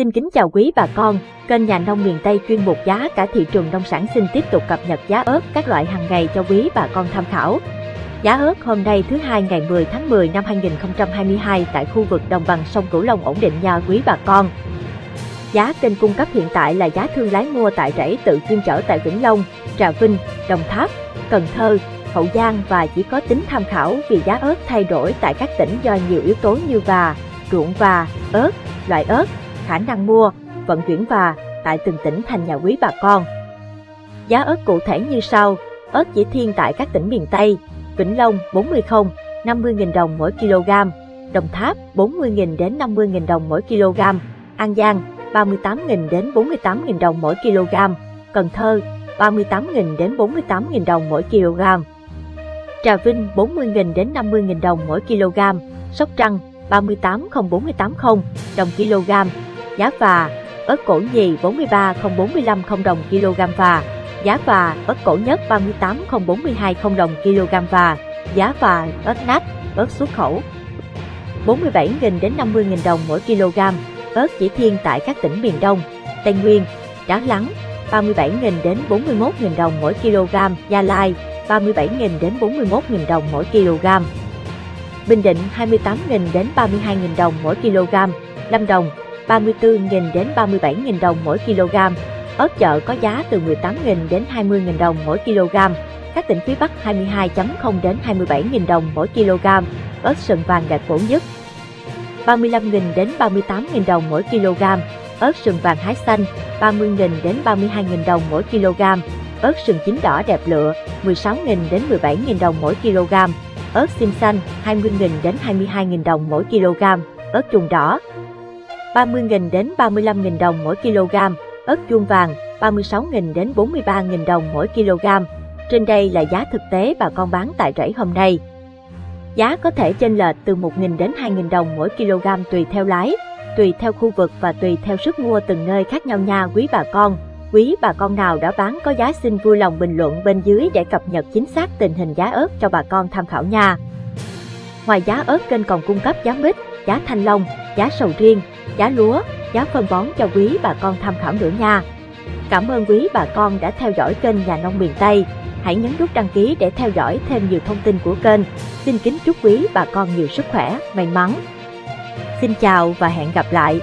Xin kính chào quý bà con, kênh nhà nông miền Tây chuyên mục giá cả thị trường nông sản xin tiếp tục cập nhật giá ớt các loại hàng ngày cho quý bà con tham khảo. Giá ớt hôm nay thứ hai ngày 10 tháng 10 năm 2022 tại khu vực đồng bằng sông Cửu Long ổn định nha quý bà con. Giá kênh cung cấp hiện tại là giá thương lái mua tại rẫy tự chuyên chở tại Vĩnh Long, Trà Vinh, Đồng Tháp, Cần Thơ, Hậu Giang và chỉ có tính tham khảo vì giá ớt thay đổi tại các tỉnh do nhiều yếu tố như và, ruộng và, ớt, loại ớt, khả năng mua, vận chuyển và tại từng tỉnh thành nhà quý bà con. Giá ớt cụ thể như sau, ớt chỉ thiên tại các tỉnh miền Tây, Vĩnh Long 40 không, 50.000 đồng mỗi kg, Đồng Tháp 40.000 đến 50.000 đồng mỗi kg, An Giang 38.000 đến 48.000 đồng mỗi kg, Cần Thơ 38.000 đến 48.000 đồng mỗi kg. Trà Vinh 40.000 đến 50.000 đồng mỗi kg, Sóc Trăng 3804080 đồng kg, giá phà, ớt cổ nhì 43.045 đồng kg phà, giá phà, ớt cổ nhất 38.042 đồng kg phà, giá phà, ớt nát, ớt xuất khẩu 47.000 đến 50.000 đồng mỗi kg, ớt chỉ thiên tại các tỉnh miền Đông, Tây Nguyên, Đá Lắng 37.000 đến 41.000 đồng mỗi kg, Gia Lai 37.000 đến 41.000 đồng mỗi kg. Bình Định 28.000 đến 32.000 đồng mỗi kg, Lâm Đồng 34.000 đến 37.000 đồng mỗi kg. Ớt chợ có giá từ 18.000 đến 20.000 đồng mỗi kg. Các tỉnh phía Bắc 22.0 đến 27.000 đồng mỗi kg. Ớt sừng vàng đạt phổ nhất 35.000 đến 38.000 đồng mỗi kg. Ớt sừng vàng hái xanh 30.000 đến 32.000 đồng mỗi kg. Ớt sừng chín đỏ đẹp lựa 16.000 đến 17.000 đồng mỗi kg. Ớt sim xanh 20.000 đến 22.000 đồng mỗi kg. Ớt trùng đỏ 30.000 đến 35.000 đồng mỗi kg, ớt chuông vàng 36.000 đến 43.000 đồng mỗi kg. Trên đây là giá thực tế bà con bán tại rẫy hôm nay. Giá có thể chênh lệch từ 1.000 đến 2.000 đồng mỗi kg tùy theo lái, tùy theo khu vực và tùy theo sức mua từng nơi khác nhau nha quý bà con. Quý bà con nào đã bán có giá xin vui lòng bình luận bên dưới để cập nhật chính xác tình hình giá ớt cho bà con tham khảo nha. Ngoài giá ớt kênh còn cung cấp giá mít, giá thanh long, giá sầu riêng, giá lúa, giá phân bón cho quý bà con tham khảo nữa nha. Cảm ơn quý bà con đã theo dõi kênh Nhà nông miền Tây. Hãy nhấn nút đăng ký để theo dõi thêm nhiều thông tin của kênh. Xin kính chúc quý bà con nhiều sức khỏe, may mắn. Xin chào và hẹn gặp lại.